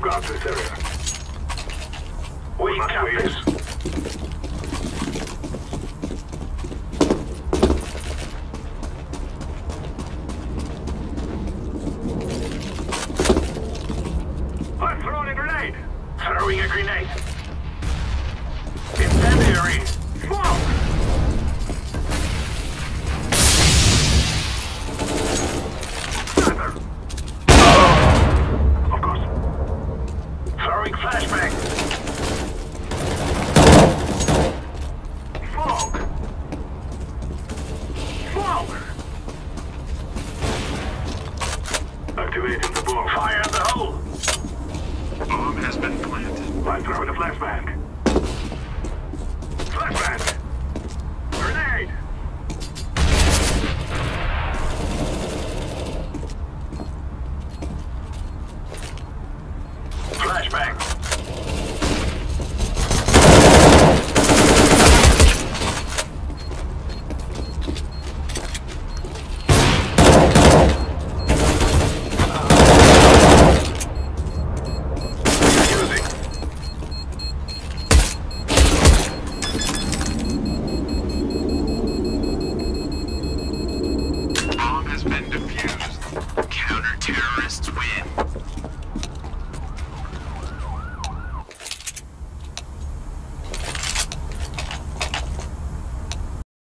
This area. We got this. I'm throwing a grenade. Throwing a grenade. Activating the bomb. Fire in the hole. Bomb has been planted. Throwing a flashbang. Flashbang.